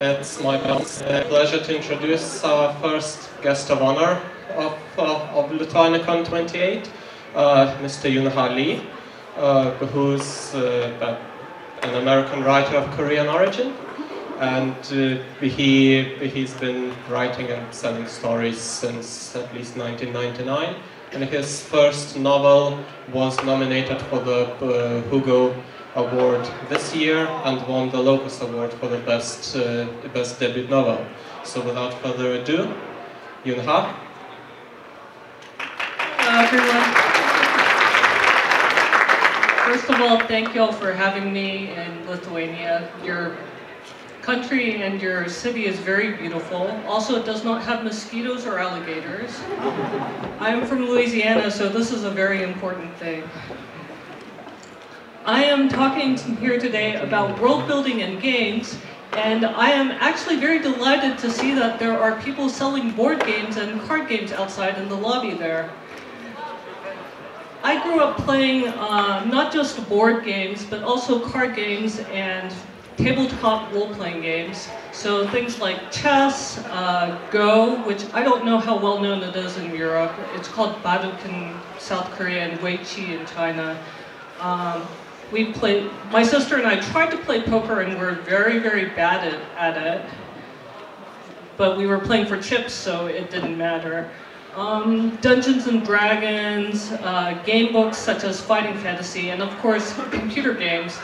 It's my pleasure to introduce our first guest of honor of, uh, of Lituanicon 28, uh, Mr. Yoon Ha Lee, uh, who's uh, an American writer of Korean origin. And uh, he, he's been writing and selling stories since at least 1999. And his first novel was nominated for the uh, Hugo Award this year and won the Locus Award for the best, uh, best debut novel. So without further ado, Yoon Ha. Hello everyone. First of all, thank you all for having me in Lithuania. Your country and your city is very beautiful. Also, it does not have mosquitoes or alligators. I am from Louisiana, so this is a very important thing. I am talking here today about world building and games, and I am actually very delighted to see that there are people selling board games and card games outside in the lobby there. I grew up playing uh, not just board games, but also card games and tabletop role-playing games. So things like chess, uh, Go, which I don't know how well known it is in Europe. It's called Baduk in South Korea and Weiqi in China. Um, we played, my sister and I tried to play poker and we're very, very bad at, at it. But we were playing for chips, so it didn't matter. Um, Dungeons and Dragons, uh, game books such as Fighting Fantasy, and of course, computer games.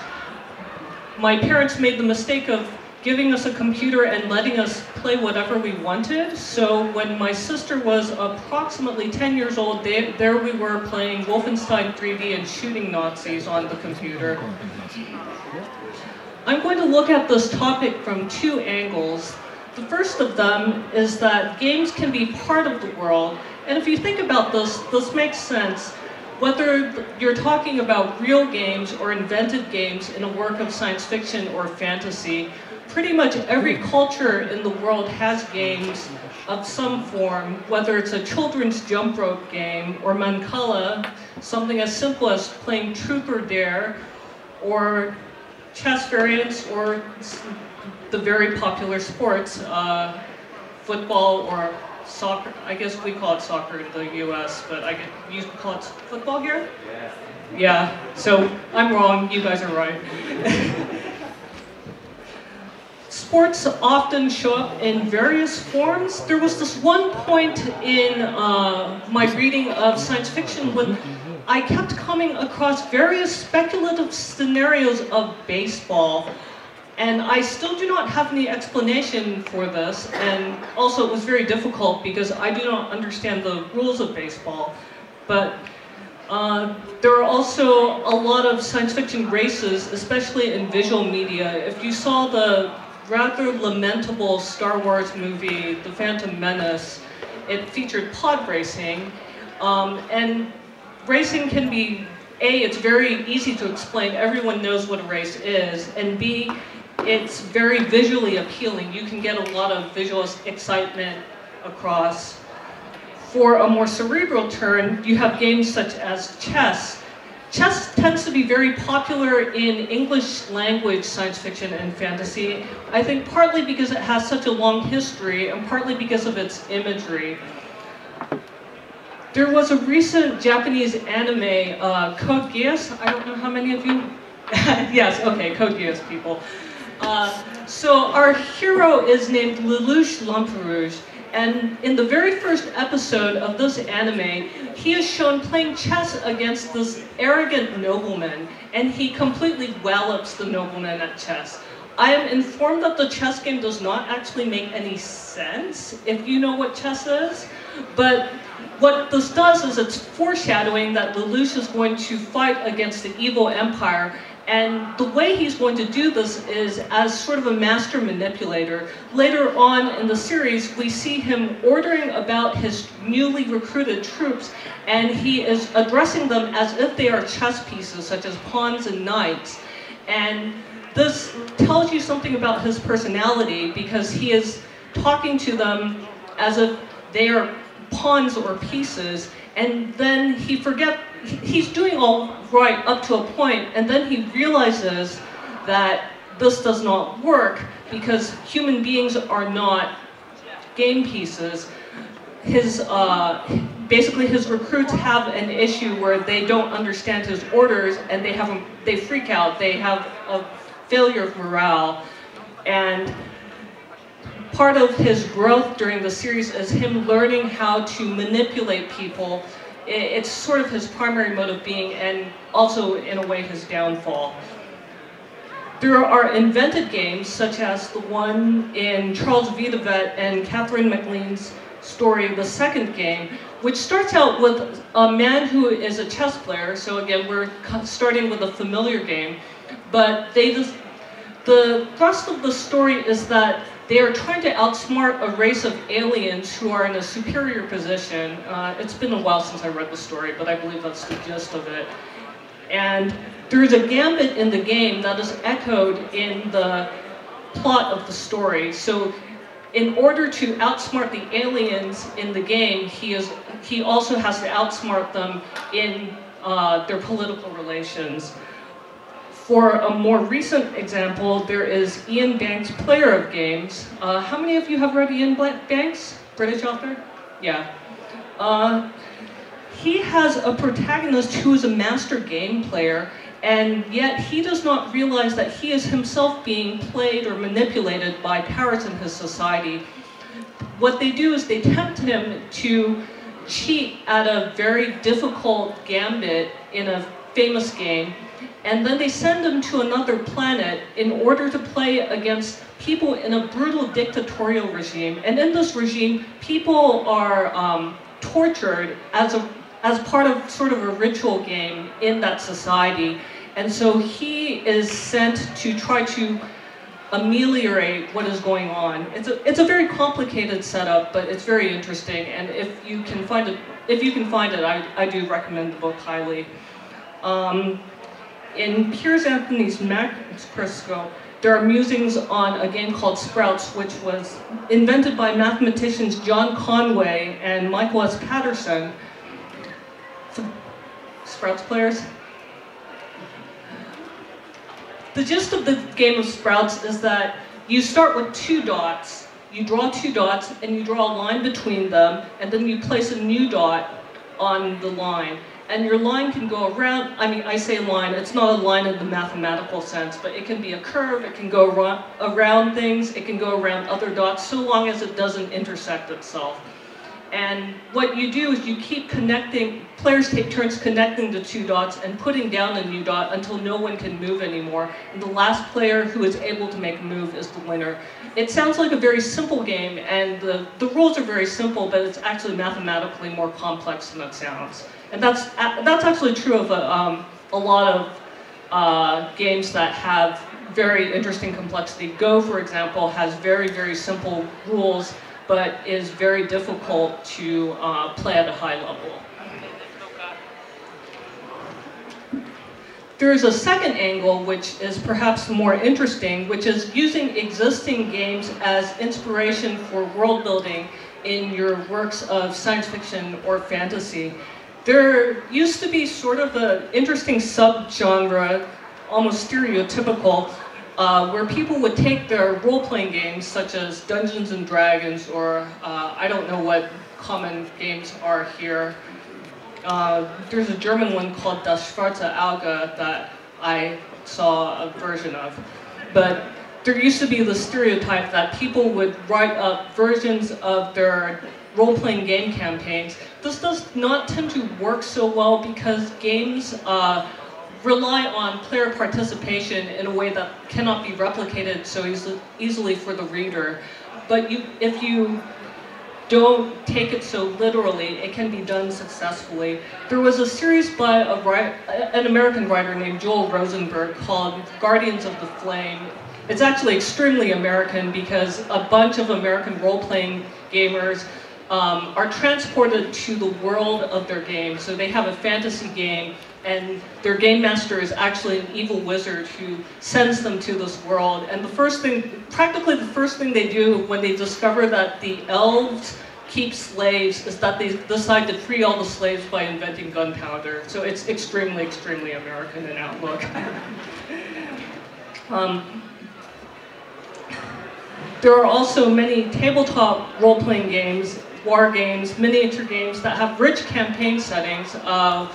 My parents made the mistake of giving us a computer and letting us play whatever we wanted. So when my sister was approximately 10 years old, they, there we were playing Wolfenstein 3D and shooting Nazis on the computer. I'm going to look at this topic from two angles. The first of them is that games can be part of the world. And if you think about this, this makes sense. Whether you're talking about real games or invented games in a work of science fiction or fantasy, pretty much every culture in the world has games of some form, whether it's a children's jump rope game or mancala, something as simple as playing truth or dare, or chess variants, or the very popular sports, uh, football or soccer. I guess we call it soccer in the U.S., but I get you call it football here. Yeah. Yeah. So I'm wrong. You guys are right. sports often show up in various forms. There was this one point in uh, my reading of science fiction when I kept coming across various speculative scenarios of baseball. And I still do not have any explanation for this, and also it was very difficult because I do not understand the rules of baseball. But uh, there are also a lot of science fiction races, especially in visual media. If you saw the rather lamentable Star Wars movie, The Phantom Menace, it featured pod racing. Um, and racing can be, A, it's very easy to explain, everyone knows what a race is, and B, it's very visually appealing. You can get a lot of visual excitement across. For a more cerebral turn, you have games such as chess, Chess tends to be very popular in English language science fiction and fantasy. I think partly because it has such a long history and partly because of its imagery. There was a recent Japanese anime, uh, Code Geass. I don't know how many of you... yes, okay, Code Geass people. Uh, so our hero is named Lelouch Lamperouge. And in the very first episode of this anime, he is shown playing chess against this arrogant nobleman, and he completely wallops the nobleman at chess. I am informed that the chess game does not actually make any sense, if you know what chess is, but what this does is it's foreshadowing that Lelouch is going to fight against the evil empire and the way he's going to do this is as sort of a master manipulator. Later on in the series, we see him ordering about his newly recruited troops, and he is addressing them as if they are chess pieces, such as pawns and knights. And this tells you something about his personality because he is talking to them as if they are pawns or pieces, and then he forget he's doing all right up to a point, and then he realizes that this does not work because human beings are not game pieces. His, uh, basically his recruits have an issue where they don't understand his orders and they have a, they freak out. They have a failure of morale. And part of his growth during the series is him learning how to manipulate people. It's sort of his primary mode of being and also in a way his downfall. There are invented games such as the one in Charles V. De Vet and Katherine MacLean's story, The Second Game, which starts out with a man who is a chess player. So again, we're starting with a familiar game, but they just, the thrust of the story is that they are trying to outsmart a race of aliens who are in a superior position. Uh, it's been a while since I read the story, but I believe that's the gist of it. And there's a gambit in the game that is echoed in the plot of the story. So in order to outsmart the aliens in the game, he, is, he also has to outsmart them in uh, their political relations. For a more recent example, there is Iain Banks, Player of Games. Uh, how many of you have read Iain Banks? British author? Yeah. Uh, he has a protagonist who is a master game player, and yet he does not realize that he is himself being played or manipulated by powers in his society. What they do is they tempt him to cheat at a very difficult gambit in a famous game, and then they send him to another planet in order to play against people in a brutal dictatorial regime. And in this regime, people are um, tortured as a as part of sort of a ritual game in that society. And so he is sent to try to ameliorate what is going on. It's a, it's a very complicated setup, but it's very interesting. And if you can find it, if you can find it, I, I do recommend the book highly. Um, in Piers Anthony's Macroscope, there are musings on a game called Sprouts, which was invented by mathematicians John Conway and Michael S. Paterson. Sprouts players? The gist of the game of Sprouts is that you start with two dots, you draw two dots, and you draw a line between them, and then you place a new dot on the line and your line can go around, I mean, I say line, it's not a line in the mathematical sense, but it can be a curve, it can go around, around things, it can go around other dots, so long as it doesn't intersect itself. And what you do is you keep connecting, players take turns connecting the two dots and putting down a new dot until no one can move anymore. And the last player who is able to make a move is the winner. It sounds like a very simple game, and the, the rules are very simple, but it's actually mathematically more complex than it sounds. And that's, that's actually true of a, um, a lot of uh, games that have very interesting complexity. Go, for example, has very, very simple rules, but is very difficult to uh, play at a high level. There is a second angle which is perhaps more interesting, which is using existing games as inspiration for world building in your works of science fiction or fantasy. There used to be sort of an interesting subgenre, almost stereotypical, uh, where people would take their role-playing games, such as Dungeons and Dragons, or uh, I don't know what common games are here. Uh, there's a German one called Das Schwarze Auge that I saw a version of. But there used to be the stereotype that people would write up versions of their role-playing game campaigns. This does not tend to work so well because games uh, rely on player participation in a way that cannot be replicated so easily, easily for the reader. But you, if you don't take it so literally, it can be done successfully. There was a series by a, an American writer named Joel Rosenberg called Guardians of the Flame. It's actually extremely American because a bunch of American role-playing gamers um, are transported to the world of their game. So they have a fantasy game, and their game master is actually an evil wizard who sends them to this world. And the first thing, practically the first thing they do when they discover that the elves keep slaves is that they decide to free all the slaves by inventing gunpowder. So it's extremely, extremely American in outlook. um, There are also many tabletop role-playing games, war games, miniature games that have rich campaign settings. Uh,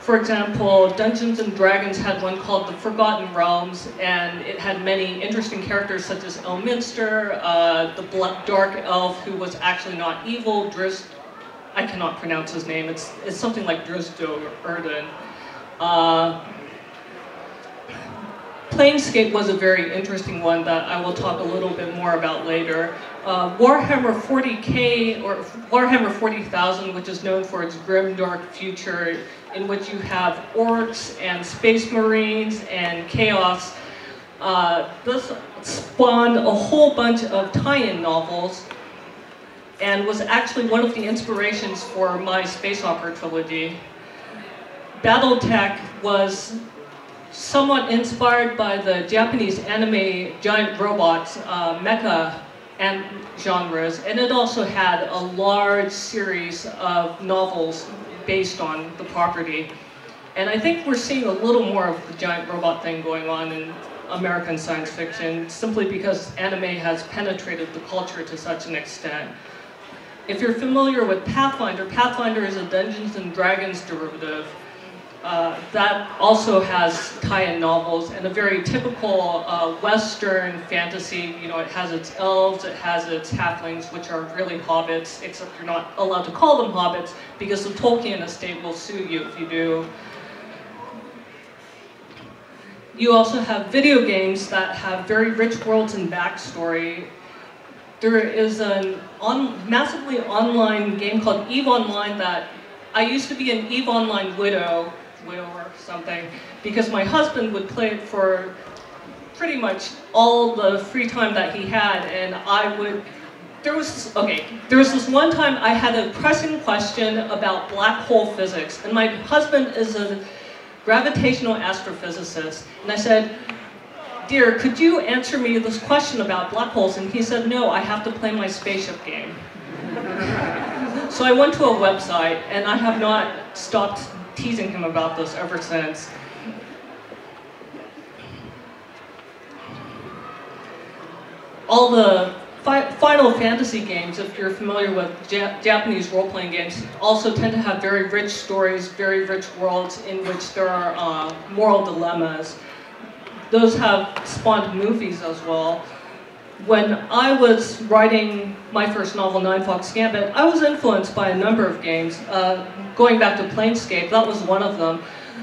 for example, Dungeons and Dragons had one called The Forgotten Realms, and it had many interesting characters such as Elminster, uh, the Black Dark Elf, who was actually not evil, Drizzt, I cannot pronounce his name, it's, it's something like Drizzt Do'Urden. Uh, Planescape was a very interesting one that I will talk a little bit more about later. Uh, Warhammer 40k, or Warhammer 40,000, which is known for its grim, dark future, in which you have orcs and space marines and chaos. Uh, this spawned a whole bunch of tie-in novels and was actually one of the inspirations for my space opera trilogy. Battletech was somewhat inspired by the Japanese anime giant robots, uh, mecha and genres, and it also had a large series of novels based on the property. And I think we're seeing a little more of the giant robot thing going on in American science fiction, simply because anime has penetrated the culture to such an extent. If you're familiar with Pathfinder, Pathfinder is a Dungeons and Dragons derivative, uh, that also has tie-in novels and a very typical uh, Western fantasy. You know, it has its elves, it has its halflings, which are really hobbits, except you're not allowed to call them hobbits because the Tolkien estate will sue you if you do. You also have video games that have very rich worlds and backstory. There is an on, massively online game called EVE Online that I used to be an EVE Online widow Will or something, because my husband would play it for pretty much all the free time that he had, and I would, there was, okay, there was this one time I had a pressing question about black hole physics, and my husband is a gravitational astrophysicist, and I said, dear, could you answer me this question about black holes? And he said, no, I have to play my spaceship game. so I went to a website, and I have not stopped teasing him about this ever since. All the fi Final Fantasy games, if you're familiar with ja Japanese role-playing games, also tend to have very rich stories, very rich worlds in which there are uh, moral dilemmas. Those have spawned movies as well when I was writing my first novel, Nine Ninefox Gambit, I was influenced by a number of games. Uh, going back to Planescape, that was one of them.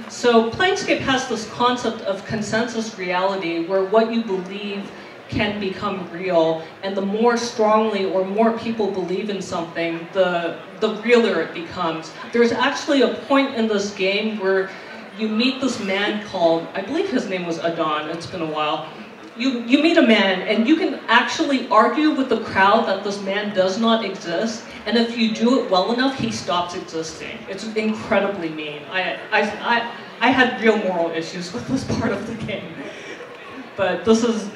So Planescape has this concept of consensus reality where what you believe can become real, and the more strongly or more people believe in something, the, the realer it becomes. There's actually a point in this game where you meet this man called, I believe his name was Adahn, it's been a while, you, you meet a man and you can actually argue with the crowd that this man does not exist, and if you do it well enough, he stops existing. It's incredibly mean. I, I, I, I had real moral issues with this part of the game. But this is...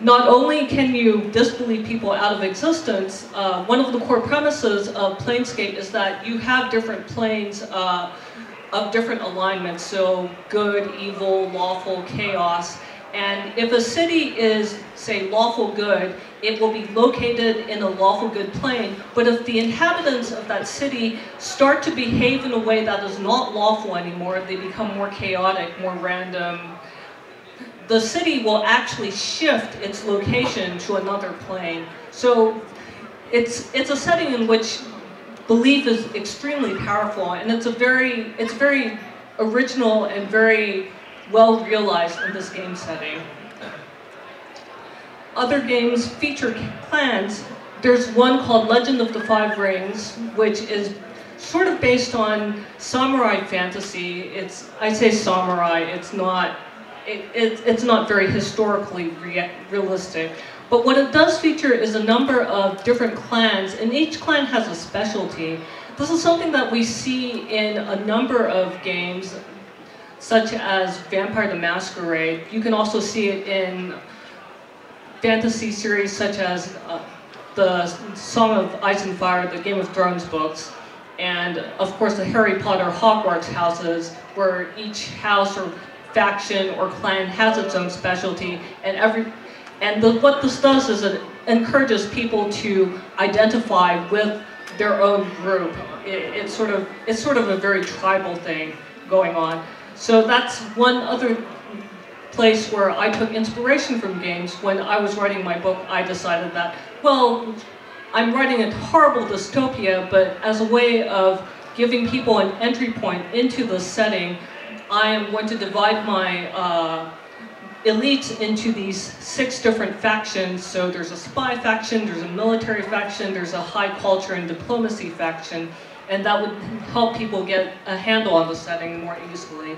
Not only can you disbelieve people out of existence, uh, one of the core premises of Planescape is that you have different planes uh, of different alignments, so good, evil, lawful, chaos. And if a city is, say, lawful good, it will be located in a lawful good plane. But if the inhabitants of that city start to behave in a way that is not lawful anymore, they become more chaotic, more random, the city will actually shift its location to another plane. So it's, it's a setting in which belief is extremely powerful, and it's a very, it's very original and very well realized in this game setting. Other games feature clans. There's one called Legend of the Five Rings, which is sort of based on samurai fantasy. It's, I say samurai, it's not, it, it, it's not very historically rea realistic. But what it does feature is a number of different clans, and each clan has a specialty. This is something that we see in a number of games, such as Vampire the Masquerade. You can also see it in fantasy series such as uh, the Song of Ice and Fire, the Game of Thrones books, and of course the Harry Potter Hogwarts houses, where each house or faction or clan has its own specialty, and every And the, what this does is it encourages people to identify with their own group. It, it's sort of it's sort of a very tribal thing going on. So that's one other place where I took inspiration from games. When I was writing my book, I decided that, well, I'm writing a horrible dystopia, but as a way of giving people an entry point into the setting, I am going to divide my uh, elites into these six different factions. So there's a spy faction, there's a military faction, there's a high culture and diplomacy faction, and that would help people get a handle on the setting more easily.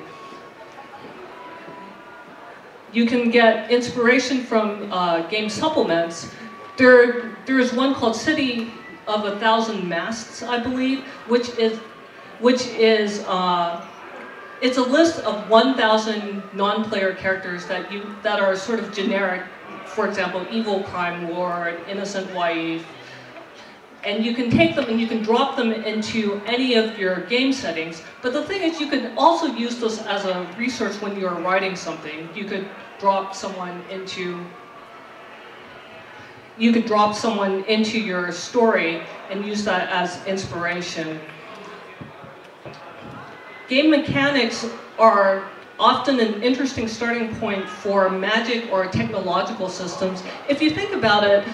You can get inspiration from uh, game supplements. There, there is one called City of a Thousand Masks, I believe, which is, which is uh, it's a list of 1,000 non-player characters that you that are sort of generic. For example, evil crime lord, innocent wife, and you can take them and you can drop them into any of your game settings. But the thing is, you can also use this as a resource when you're writing something. You could drop someone into you could drop someone into your story and use that as inspiration. Game mechanics are often an interesting starting point for magic or technological systems. If you think about it,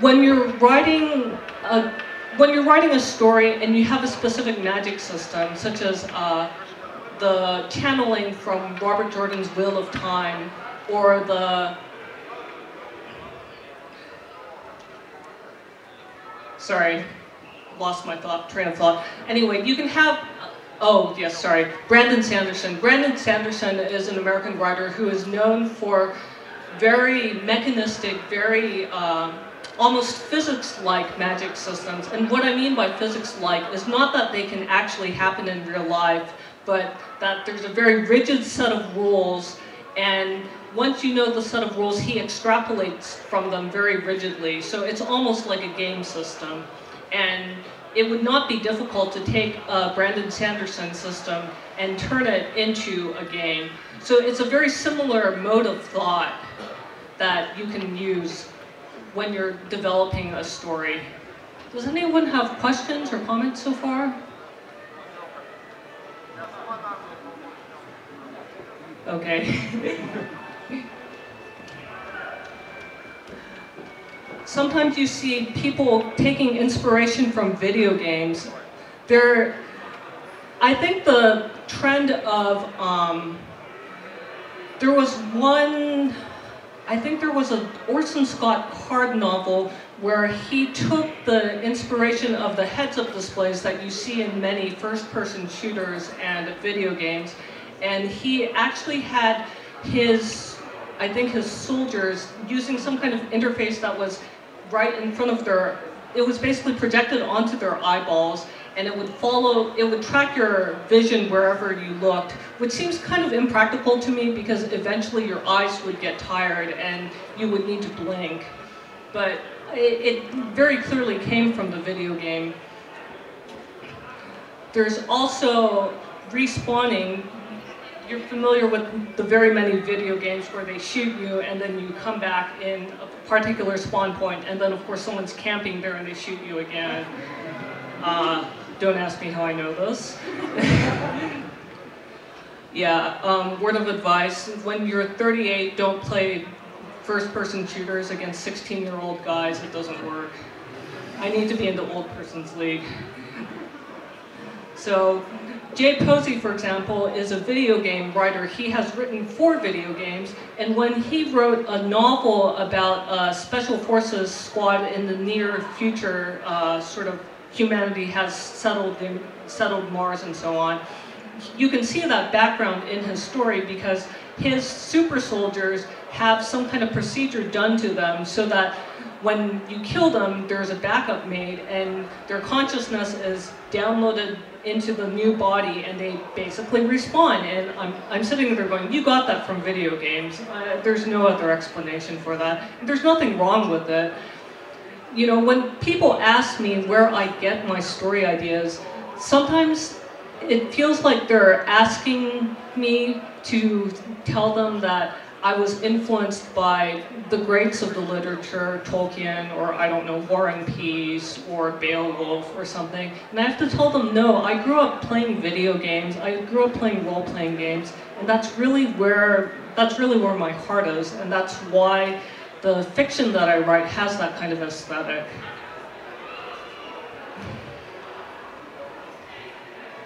when you're writing a, when you're writing a story and you have a specific magic system, such as uh, the channeling from Robert Jordan's Wheel of Time, or the sorry, lost my thought, train of thought. Anyway, you can have Oh, yes, sorry. Brandon Sanderson. Brandon Sanderson is an American writer who is known for very mechanistic, very uh, almost physics-like magic systems. And what I mean by physics-like is not that they can actually happen in real life, but that there's a very rigid set of rules, and once you know the set of rules, he extrapolates from them very rigidly. So it's almost like a game system. And it would not be difficult to take a Brandon Sanderson system and turn it into a game. So it's a very similar mode of thought that you can use when you're developing a story. Does anyone have questions or comments so far? Okay. sometimes you see people taking inspiration from video games. There, I think the trend of, um, there was one, I think there was an Orson Scott Card novel where he took the inspiration of the heads-up displays that you see in many first-person shooters and video games, and he actually had his, I think his soldiers using some kind of interface that was right in front of their, it was basically projected onto their eyeballs and it would follow, it would track your vision wherever you looked, which seems kind of impractical to me because eventually your eyes would get tired and you would need to blink. But it, it very clearly came from the video game. There's also respawning you're familiar with the very many video games where they shoot you and then you come back in a particular spawn point and then of course someone's camping there and they shoot you again. Uh, don't ask me how I know this. yeah, um, word of advice, when you're 38, don't play first-person shooters against 16-year-old guys, it doesn't work. I need to be in the old person's league. So Jay Posey, for example, is a video game writer. He has written four video games, and when he wrote a novel about a special forces squad in the near future, uh, sort of humanity has settled in, settled Mars and so on, you can see that background in his story because his super soldiers have some kind of procedure done to them so that when you kill them, there's a backup made and their consciousness is downloaded into the new body and they basically respawn. And I'm, I'm sitting there going, you got that from video games. Uh, there's no other explanation for that. There's nothing wrong with it. You know, when people ask me where I get my story ideas, sometimes it feels like they're asking me to tell them that I was influenced by the greats of the literature, Tolkien, or I don't know, War and Peace, or Beowulf, or something. And I have to tell them, no, I grew up playing video games, I grew up playing role-playing games, and that's really where that's really where my heart is, and that's why the fiction that I write has that kind of aesthetic.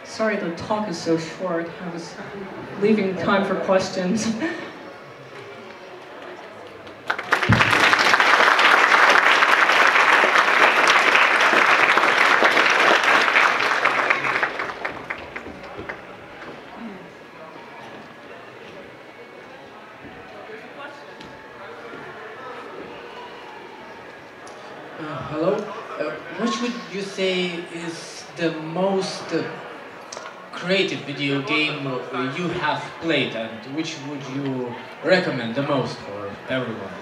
Sorry, the talk is so short. I was leaving time for questions. say is the most creative video game you have played and which would you recommend the most for everyone?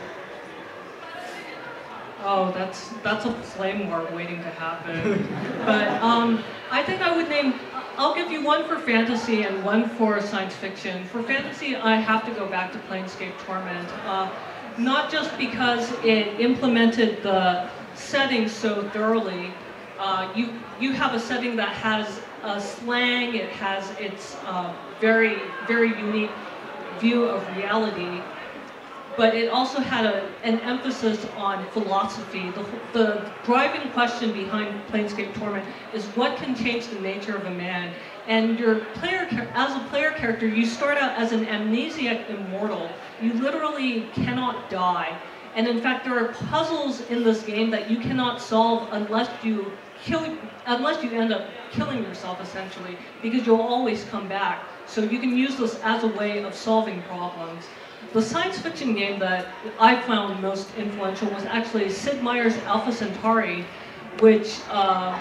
Oh, that's that's a flame war waiting to happen. but um, I think I would name. I'll give you one for fantasy and one for science fiction. For fantasy, I have to go back to Planescape Torment. Uh, not just because it implemented the setting so thoroughly, uh, you, you have a setting that has a slang, it has its uh, very, very unique view of reality, but it also had a, an emphasis on philosophy. The, the driving question behind Planescape Torment is what can change the nature of a man? And your player, as a player character, you start out as an amnesiac immortal. You literally cannot die. And in fact, there are puzzles in this game that you cannot solve unless you killing, unless you end up killing yourself essentially, because you'll always come back. So you can use this as a way of solving problems. The science fiction game that I found most influential was actually Sid Meier's Alpha Centauri, which uh,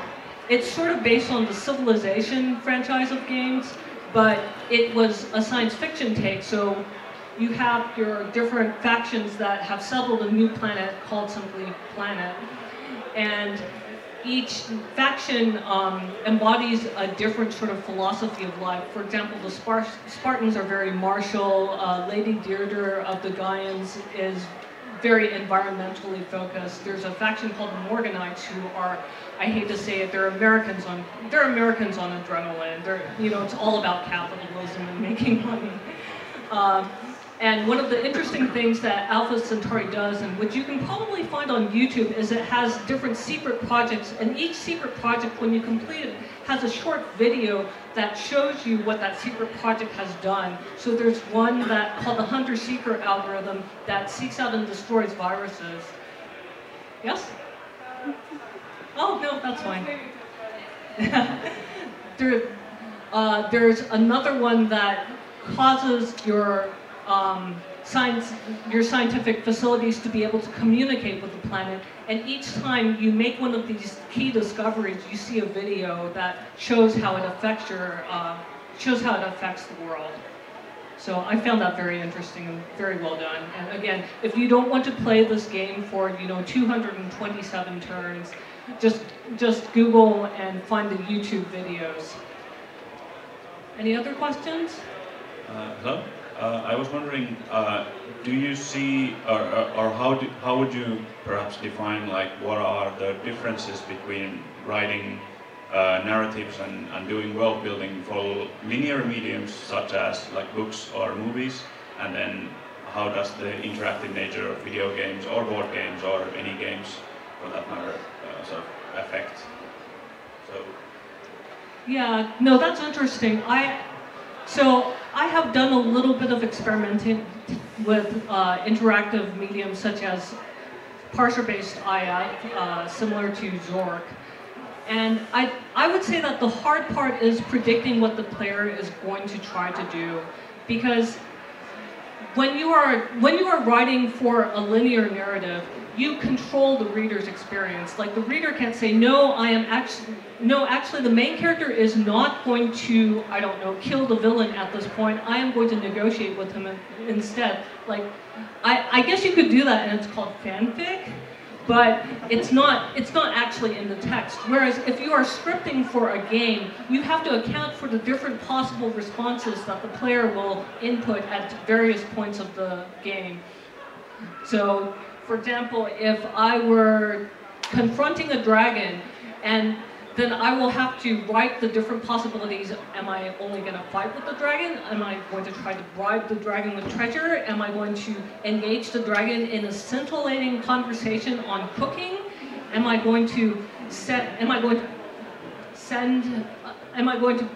it's sort of based on the Civilization franchise of games, but it was a science fiction take, so you have your different factions that have settled a new planet called simply Planet. And each faction um, embodies a different sort of philosophy of life. For example, the Spart Spartans are very martial. Uh, Lady Deirdre of the Gaians is very environmentally focused. There's a faction called the Morganites who are, I hate to say it, they're Americans on they're Americans on adrenaline. They're you know it's all about capitalism and making money. Uh, and one of the interesting things that Alpha Centauri does, and which you can probably find on YouTube, is it has different secret projects, and each secret project, when you complete it, has a short video that shows you what that secret project has done. So there's one that called the Hunter-Seeker algorithm that seeks out and destroys viruses. Yes? Oh, no, that's fine. there, uh, there's another one that causes your um, science, your scientific facilities to be able to communicate with the planet. And each time you make one of these key discoveries, you see a video that shows how it affects your, uh, shows how it affects the world. So I found that very interesting and very well done. And again, if you don't want to play this game for, you know, 227 turns, just, just Google and find the YouTube videos. Any other questions? Uh, hello? Uh, I was wondering, uh, do you see, or, or how, do, how would you perhaps define, like, what are the differences between writing uh, narratives and, and doing world building for linear mediums such as like books or movies, and then how does the interactive nature of video games or board games or any games for that matter uh, sort of affect? So. Yeah, no, that's interesting. I so I have done a little bit of experimenting with uh, interactive mediums such as parser-based IF, uh, similar to Zork. And I, I would say that the hard part is predicting what the player is going to try to do. Because when you are, when you are writing for a linear narrative, you control the reader's experience. Like the reader can't say, no, I am actually, no, actually the main character is not going to, I don't know, kill the villain at this point. I am going to negotiate with him instead. Like, I, I guess you could do that and it's called fanfic. but it's not it's not actually in the text. Whereas if you are scripting for a game, you have to account for the different possible responses that the player will input at various points of the game. So, for example, if I were confronting a dragon and then I will have to write the different possibilities. Am I only going to fight with the dragon? Am I going to try to bribe the dragon with treasure? Am I going to engage the dragon in a scintillating conversation on cooking? Am I going to set? Am I going to send? Am I going to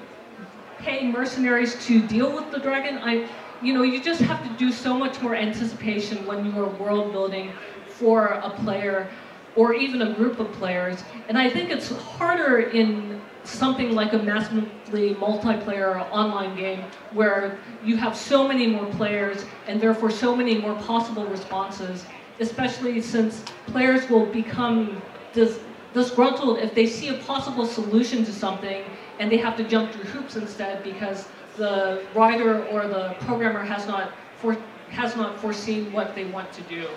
pay mercenaries to deal with the dragon? I, you know, you just have to do so much more anticipation when you are world building for a player or even a group of players. And I think it's harder in something like a massively multiplayer online game where you have so many more players and therefore so many more possible responses, especially since players will become dis disgruntled if they see a possible solution to something and they have to jump through hoops instead because the writer or the programmer has not, for has not foreseen what they want to do.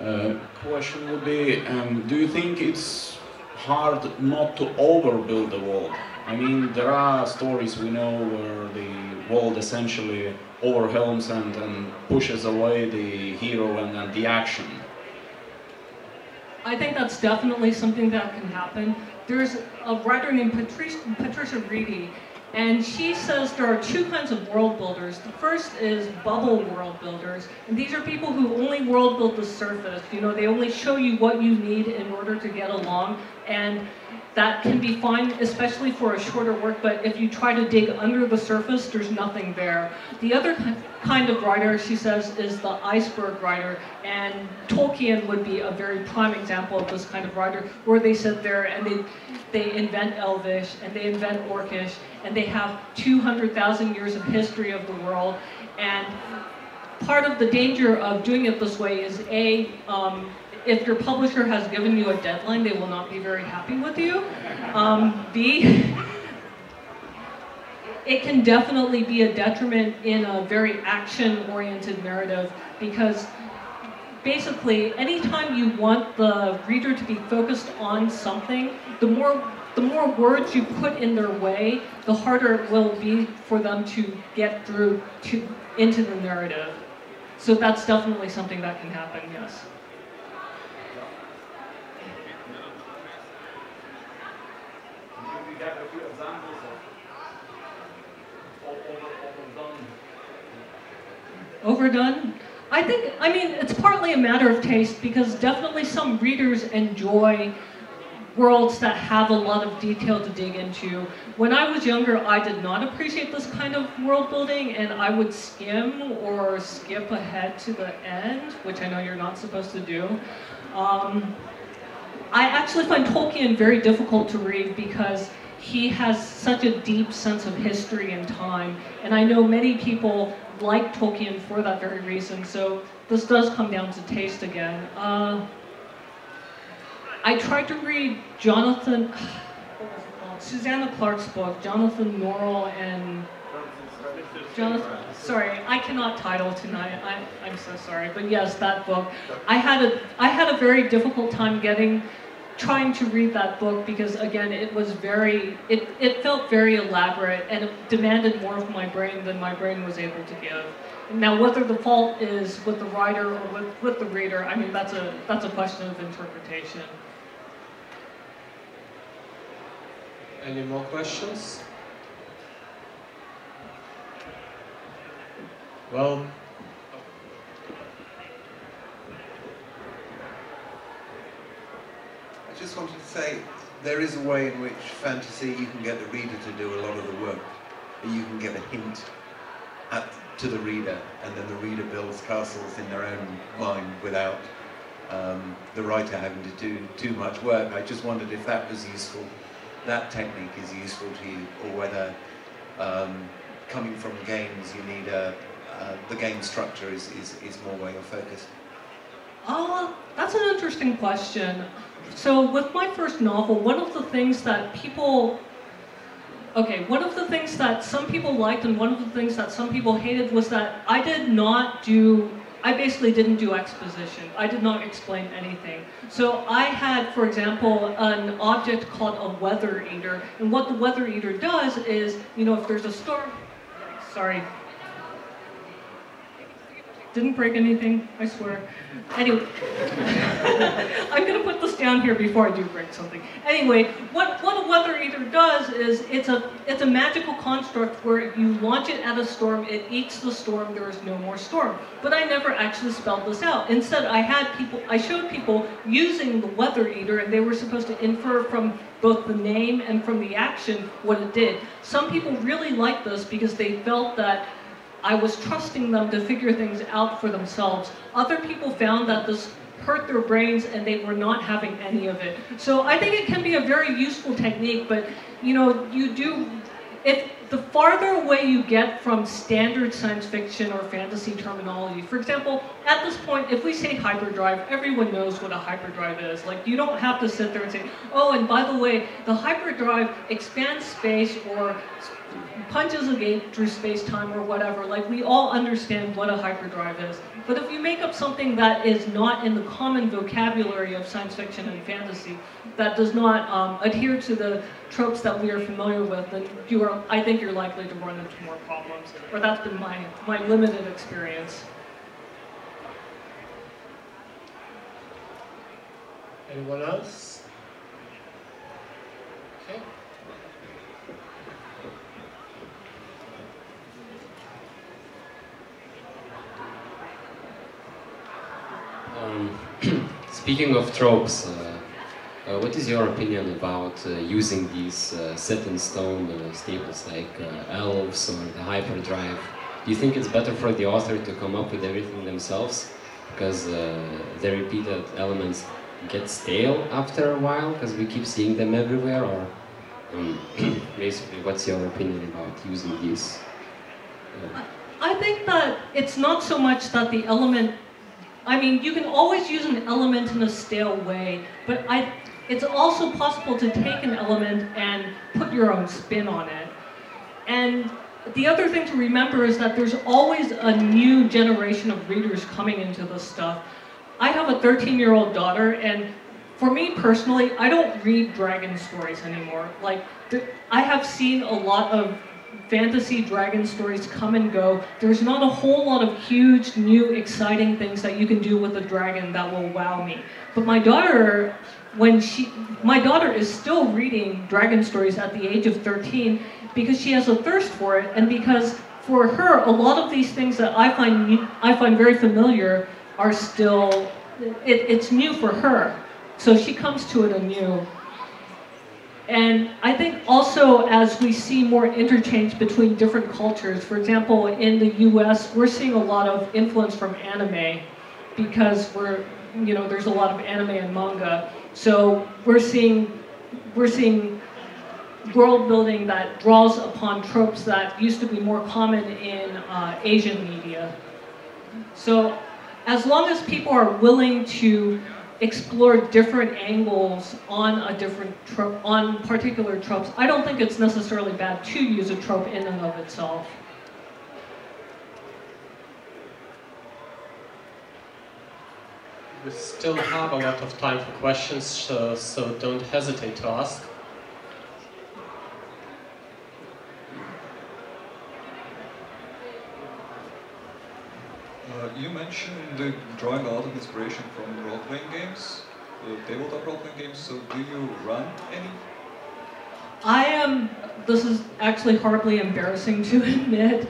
Uh, question would be, um, do you think it's hard not to overbuild the world? I mean, there are stories we know where the world essentially overwhelms and, and pushes away the hero and, and the action. I think that's definitely something that can happen. There's a writer named Patricia, Patricia Wrede, and she says there are two kinds of world builders. The first is bubble world builders. And these are people who only world build the surface. You know, they only show you what you need in order to get along. And that can be fine, especially for a shorter work, but if you try to dig under the surface, there's nothing there. The other kind of writer, she says, is the iceberg writer, and Tolkien would be a very prime example of this kind of writer, where they sit there and they, they invent Elvish, and they invent Orcish, and they have 200,000 years of history of the world, and part of the danger of doing it this way is A, um, if your publisher has given you a deadline, they will not be very happy with you. Um, B, it can definitely be a detriment in a very action-oriented narrative because basically anytime you want the reader to be focused on something, the more the more words you put in their way, the harder it will be for them to get through to into the narrative. So that's definitely something that can happen, yes. have a few examples of overdone. I think, I mean, it's partly a matter of taste because definitely some readers enjoy worlds that have a lot of detail to dig into. When I was younger, I did not appreciate this kind of world building and I would skim or skip ahead to the end, which I know you're not supposed to do. Um, I actually find Tolkien very difficult to read because he has such a deep sense of history and time. And I know many people like Tolkien for that very reason. So this does come down to taste again. Uh, I tried to read Jonathan, Susanna Clarke's book, Jonathan Norrell and Jonathan, sorry, I cannot title tonight. I, I'm so sorry, but yes, that book. I had a, I had a very difficult time getting trying to read that book because again it was very it, it felt very elaborate and it demanded more of my brain than my brain was able to give. Now whether the fault is with the writer or with, with the reader i mean that's a that's a question of interpretation. Any more questions? Well I just wanted to say there is a way in which fantasy you can get the reader to do a lot of the work. You can give a hint at, to the reader, and then the reader builds castles in their own mind without um, the writer having to do too much work. I just wondered if that was useful, that technique is useful to you, or whether um, coming from games you need a, uh, the game structure is, is, is more where you're focused. Oh, that's an interesting question. So with my first novel, one of the things that people Okay, one of the things that some people liked and one of the things that some people hated was that I did not do, I basically didn't do exposition. I did not explain anything. So I had, for example, an object called a weather eater. And what the weather eater does is, you know, if there's a storm, sorry, didn't break anything, I swear. Anyway, I'm gonna put this down here before I do break something. Anyway, what, what a weather eater does is it's a it's a magical construct where you launch it at a storm, it eats the storm, there is no more storm. But I never actually spelled this out. Instead, I had people I showed people using the weather eater and they were supposed to infer from both the name and from the action what it did. Some people really liked this because they felt that I was trusting them to figure things out for themselves. Other people found that this hurt their brains and they were not having any of it. So I think it can be a very useful technique, but you know, you do, if the farther away you get from standard science fiction or fantasy terminology, for example, at this point, if we say hyperdrive, everyone knows what a hyperdrive is. Like, you don't have to sit there and say, oh, and by the way, the hyperdrive expands space or punches a gate through space-time or whatever. Like, we all understand what a hyperdrive is. But if you make up something that is not in the common vocabulary of science fiction and fantasy, that does not um, adhere to the tropes that we are familiar with, then you are, I think you're likely to run into more problems. Or that's been my, my limited experience. Anyone else? Okay. Um, speaking of tropes, uh, uh, what is your opinion about uh, using these uh, set in stone uh, staples like uh, elves or the hyperdrive? Do you think it's better for the author to come up with everything themselves because the repeated elements get stale after a while because we keep seeing them everywhere? Or um, basically, what's your opinion about using these? I think that it's not so much that the element I mean, you can always use an element in a stale way, but I, it's also possible to take an element and put your own spin on it. And the other thing to remember is that there's always a new generation of readers coming into this stuff. I have a 13-year-old daughter, and for me personally, I don't read dragon stories anymore. Like, I have seen a lot of fantasy dragon stories come and go. There's not a whole lot of huge, new, exciting things that you can do with a dragon that will wow me. But my daughter, when she, my daughter is still reading dragon stories at the age of 13 because she has a thirst for it and because for her, a lot of these things that I find, I find very familiar are still, it, it's new for her. So she comes to it anew. And I think also as we see more interchange between different cultures, for example, in the US, we're seeing a lot of influence from anime because we're, you know, there's a lot of anime and manga. So we're seeing, we're seeing world building that draws upon tropes that used to be more common in uh, Asian media. So as long as people are willing to explore different angles on a different trope, on particular tropes. I don't think it's necessarily bad to use a trope in and of itself. We still have a lot of time for questions, so, so don't hesitate to ask. Uh, you mentioned drawing a lot of inspiration from role-playing games, uh, tabletop role-playing games, so do you run any? I am, this is actually horribly embarrassing to admit,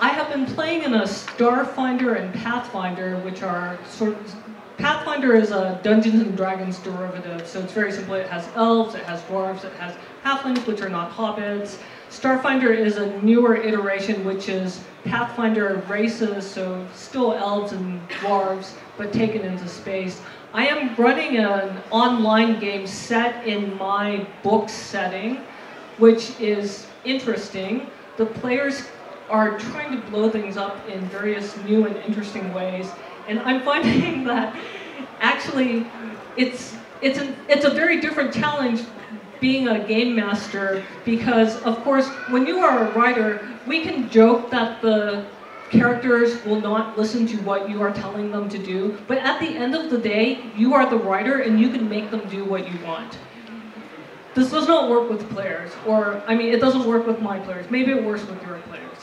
I have been playing in a Starfinder and Pathfinder, which are sort of, Pathfinder is a Dungeons and Dragons derivative, so it's very simple. It has elves, it has dwarves, it has halflings, which are not hobbits. Starfinder is a newer iteration, which is Pathfinder races, so still elves and dwarves, but taken into space. I am running an online game set in my book setting, which is interesting. The players are trying to blow things up in various new and interesting ways, and I'm finding that actually it's it's a, it's a very different challenge being a game master because, of course, when you are a writer, we can joke that the characters will not listen to what you are telling them to do, but at the end of the day, you are the writer and you can make them do what you want. This does not work with players, or, I mean, it doesn't work with my players. Maybe it works with your players.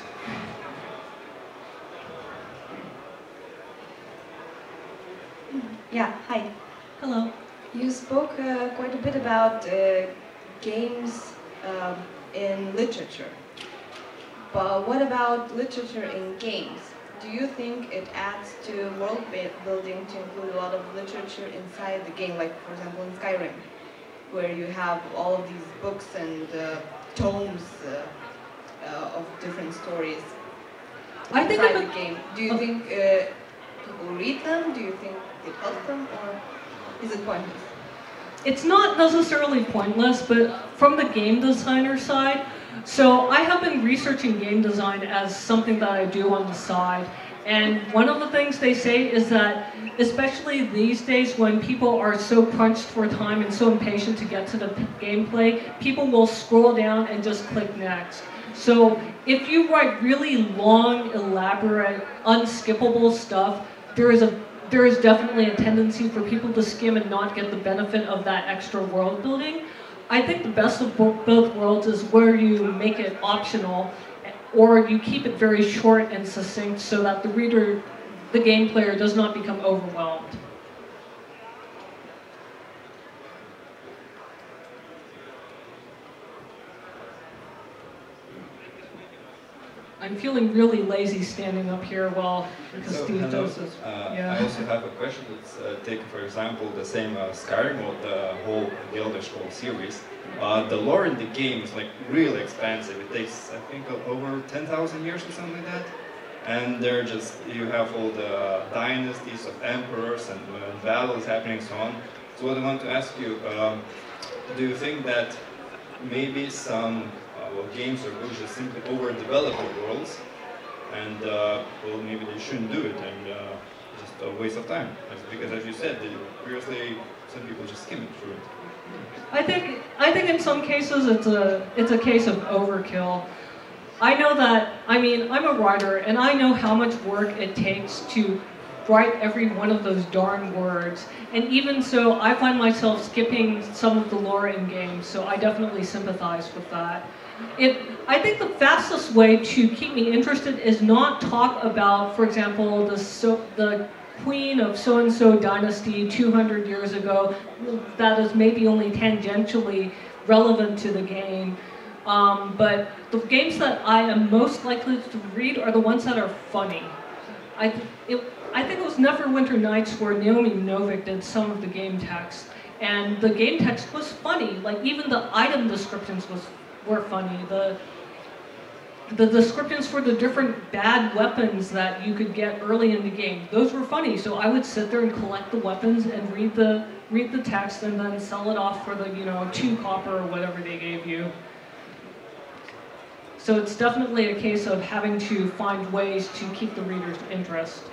Yeah, hi. Hello. You spoke uh, quite a bit about uh, games um, in literature. But what about literature in games? Do you think it adds to world building to include a lot of literature inside the game, like for example in Skyrim, where you have all of these books and uh, tomes uh, uh, of different stories I think the game? Do you Oh. think uh, people read them? Do you think it helps them, or is it pointless? It's not necessarily pointless, but from the game designer side, so I have been researching game design as something that I do on the side. And one of the things they say is that, especially these days when people are so crunched for time and so impatient to get to the gameplay, people will scroll down and just click next. So if you write really long, elaborate, unskippable stuff, there is a there is definitely a tendency for people to skim and not get the benefit of that extra world building. I think the best of both worlds is where you make it optional or you keep it very short and succinct so that the reader, the game player, does not become overwhelmed. I'm feeling really lazy standing up here while because So, Steve hello. does this. Uh, Yeah. I also have a question. Let's uh, take, for example, the same uh, Skyrim or the whole The Elder Scrolls series. Uh, the lore in the game is like really expansive. It takes, I think, over 10,000 years or something like that. And they're just, you have all the dynasties of emperors and uh, battles happening and so on. So what I want to ask you, um, do you think that maybe some uh, well, games books just simply overdevelop the worlds and uh, well maybe they shouldn't do it and uh, just a waste of time because as you said previously some people just skim through it I think I think in some cases it's a it's a case of overkill. I know that I mean I'm a writer and I know how much work it takes to write every one of those darn words. And even so I find myself skipping some of the lore in games, so I definitely sympathize with that. It I think the fastest way to keep me interested is not talk about, for example, the so, the queen of so and so dynasty 200 years ago that is maybe only tangentially relevant to the game. Um, but the games that I am most likely to read are the ones that are funny. I, it, I think it was Neverwinter Nights where Naomi Novik did some of the game text, and the game text was funny. Like even the item descriptions was were funny. The the descriptions for the different bad weapons that you could get early in the game, those were funny. So I would sit there and collect the weapons and read the read the text and then sell it off for the you know two copper or whatever they gave you. So it's definitely a case of having to find ways to keep the reader's interest.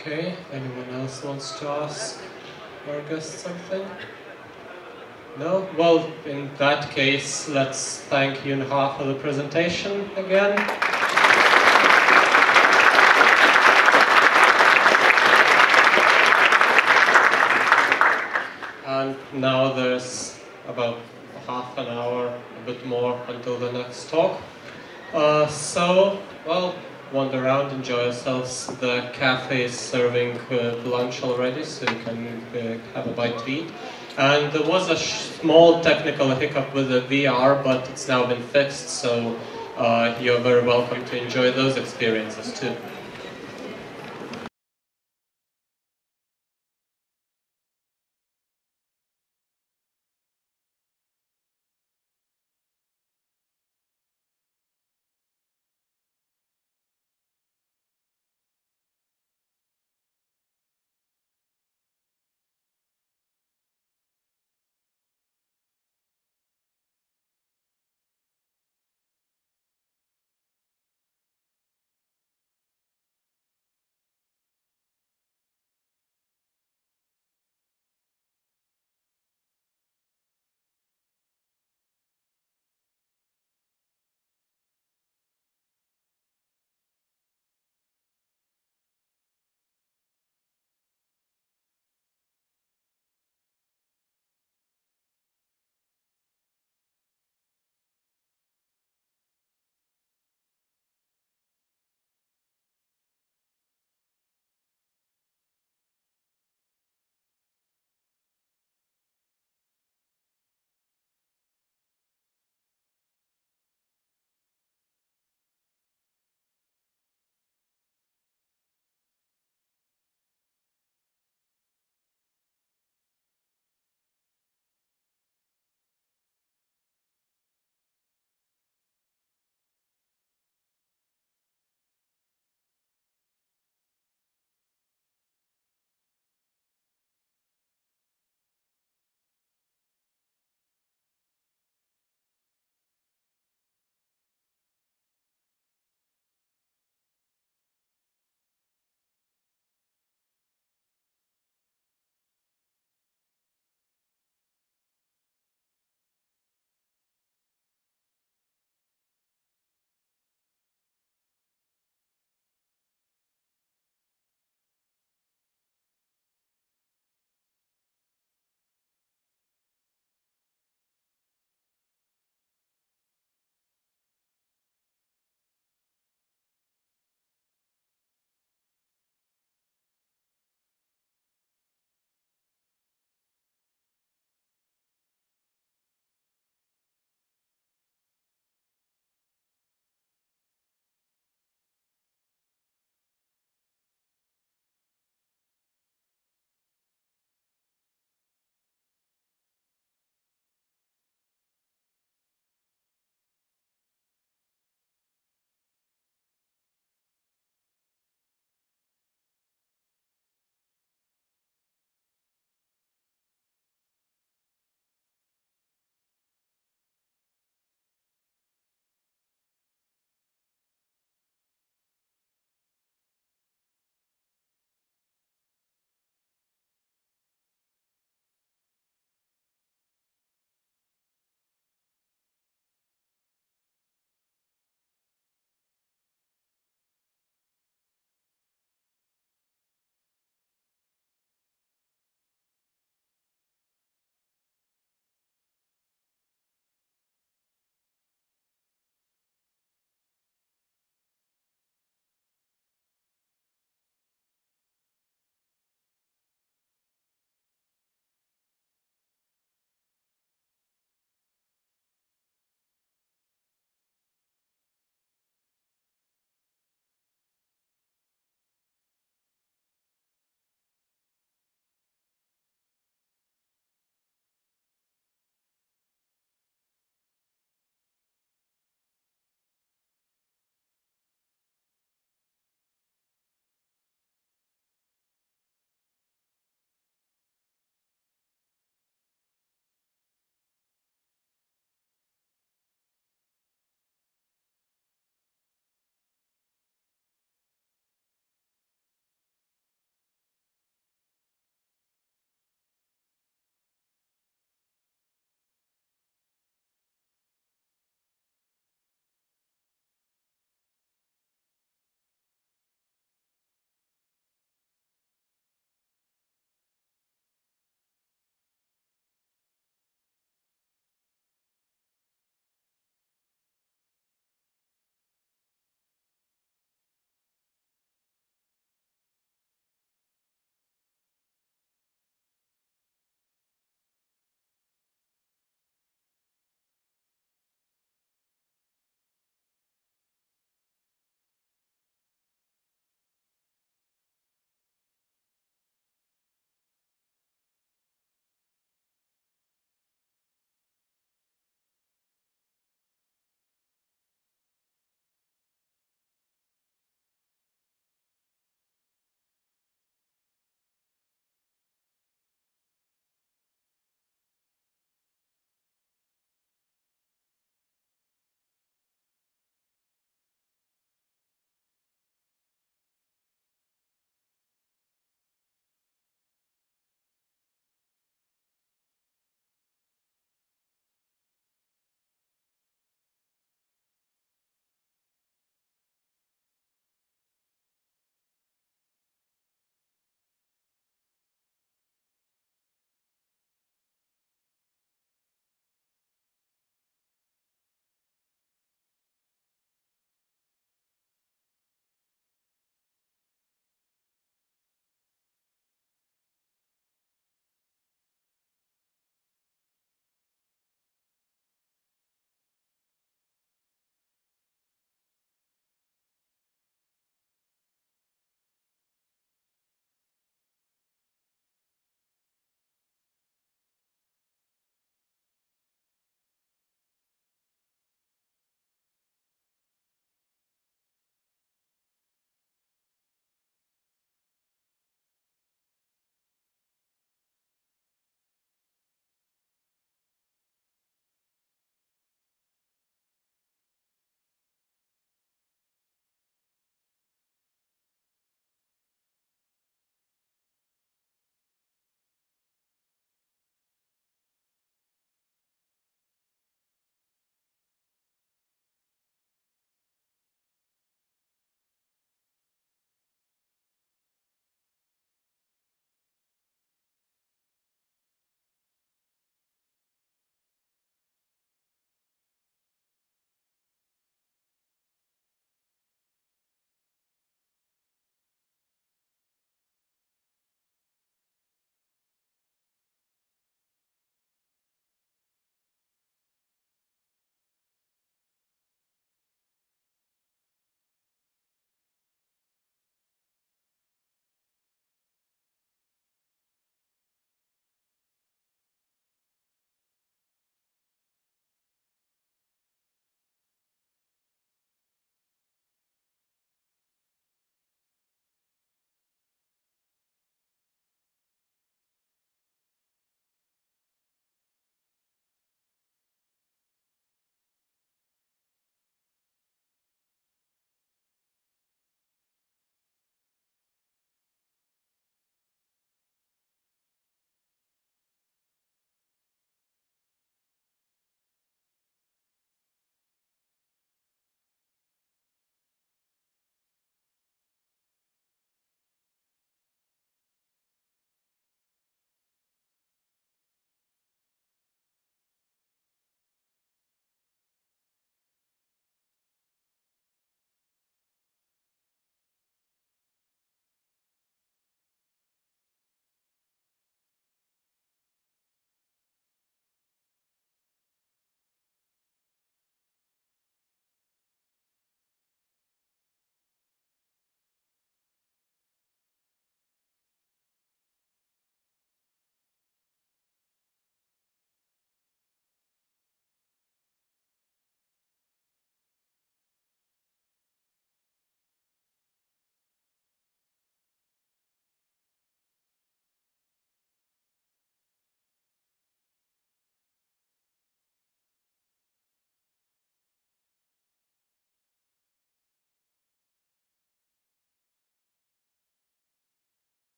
Okay, anyone else wants to ask guest something? No? Well, in that case, let's thank Yoon Ha for the presentation again. And now there's about half an hour, a bit more, until the next talk. Uh, so, well, wander around, enjoy yourselves. The cafe is serving uh, lunch already, so you can uh, have a bite to eat. And there was a small technical hiccup with the VR, but it's now been fixed, so uh, you're very welcome to enjoy those experiences too.